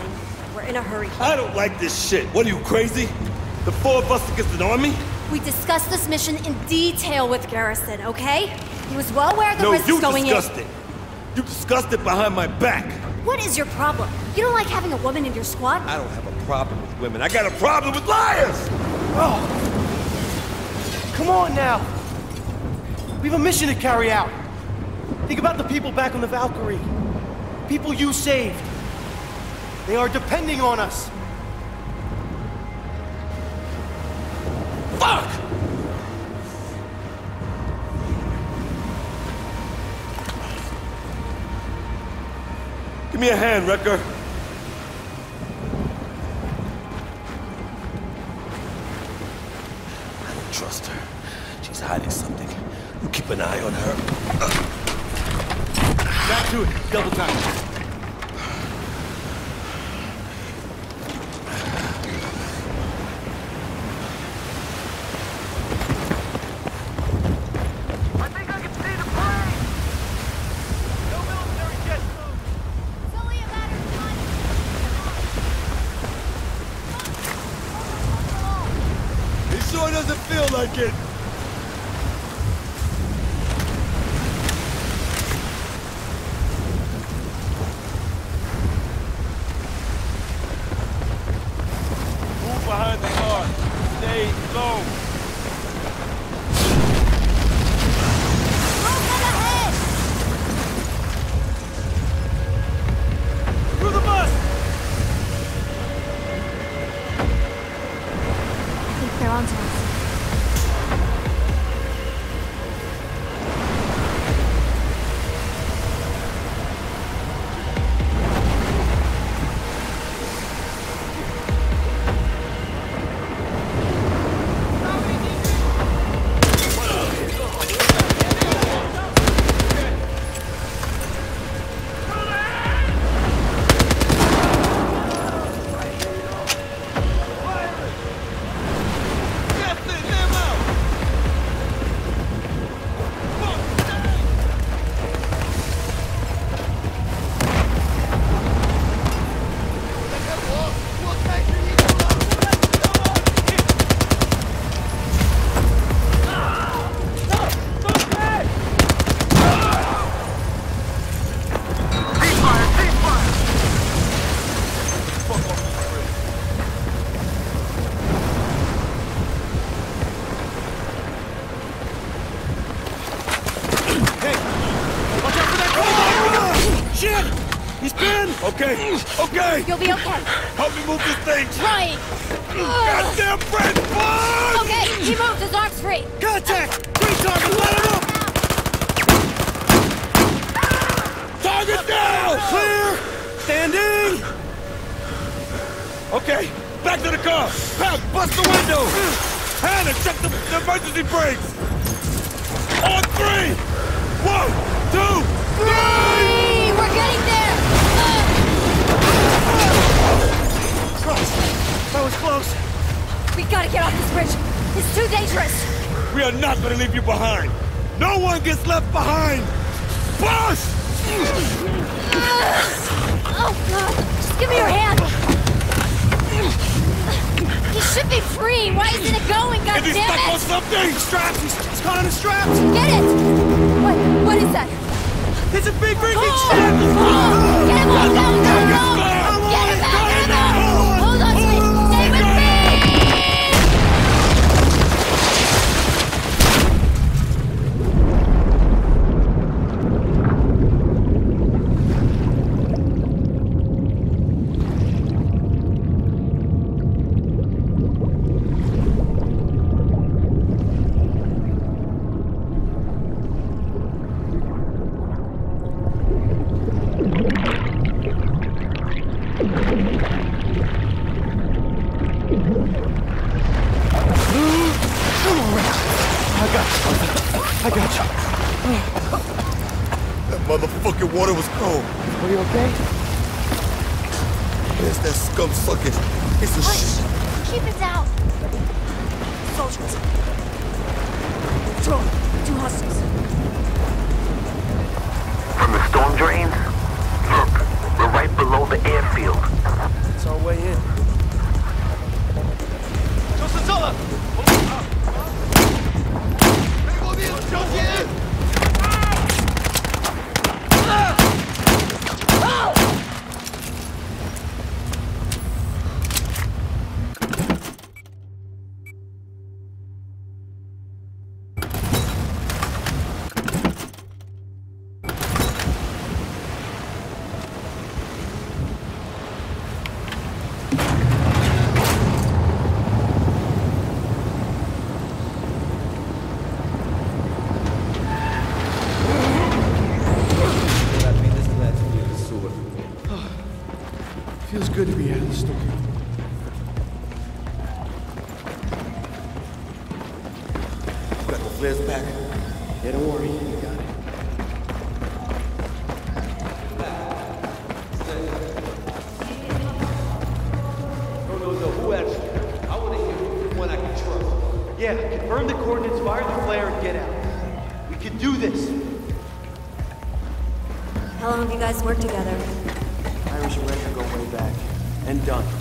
storm. We're in a hurry. I don't like this shit. What are you, crazy? The four of us against an army? We discussed this mission in detail with Garrison, okay? He was well aware of the no, risks you going discussed in. it. You discussed it behind my back. What is your problem? You don't like having a woman in your squad? I don't have a problem with women. I got a problem with liars! Oh. Come on now. We have a mission to carry out. Think about the people back on the Valkyrie. People you saved. They are depending on us. Fuck! Give me a hand, Recker. I don't trust her. She's hiding something. You keep an eye on her. Back to it. Double time. Okay, back to the car! Pat, bust the window! Hannah, check the, the emergency brakes! On three! One, two, three! We're getting there. Christ! That was close. We gotta get off this bridge. It's too dangerous. We are not gonna leave you behind! No one gets left behind! Push! Oh God! Just give me your hand. He should be free. Why isn't it going? God Is he damn stuck on something? Straps! He's, he's caught on the straps! Get it! What? What is that? It's a big ringing Oh! strap! Oh! Get him off! Go! Still good. To be out of the storm. Got the flares back. Yeah, don't worry. You got it. No, no, no. Who actually? I want to hear one I can trust. Yeah, confirm the coordinates, fire the flare, and get out. We can do this. How long have you guys worked together? And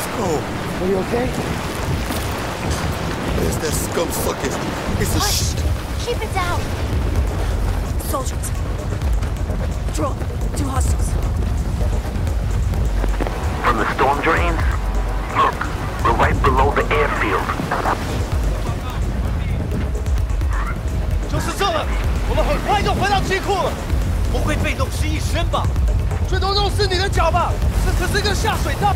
was cold. Are you okay? There's that scum sucker. It's a Hush! shit. Keep it down! Soldiers. Patrol. Two hostiles. From the storm drains? Look, we're right below the airfield. 就是这了，我们很快就回到机库了。不会被弄湿一身吧？最多弄湿你的脚吧？这可是个下水道。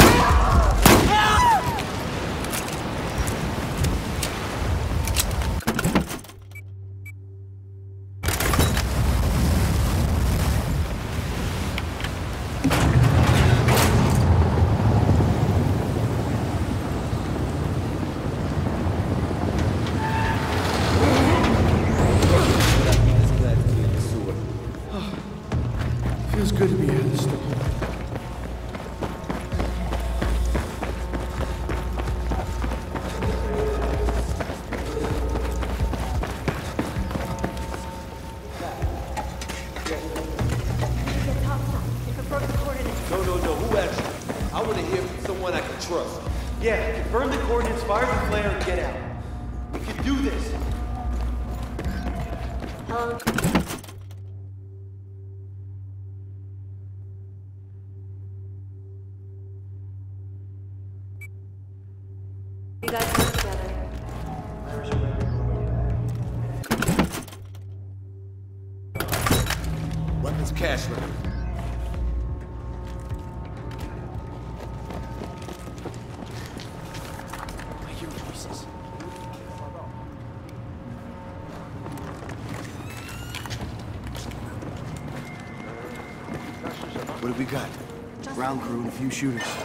How we got? Ground crew and a few shooters.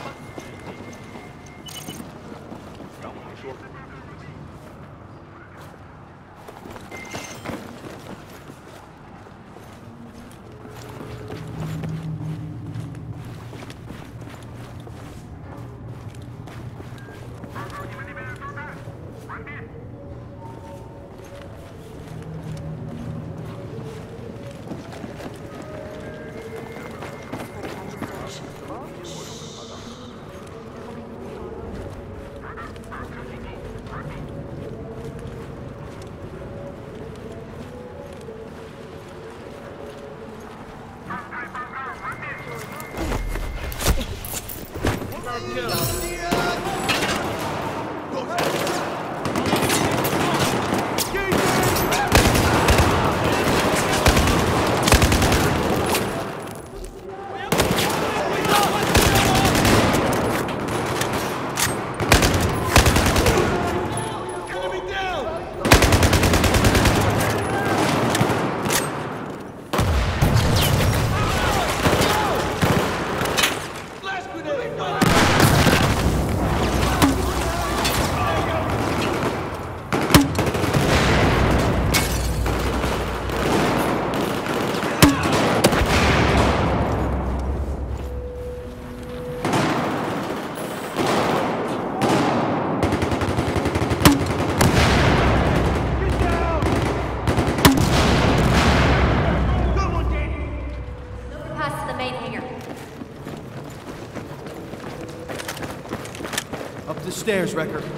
Stairs, Recker.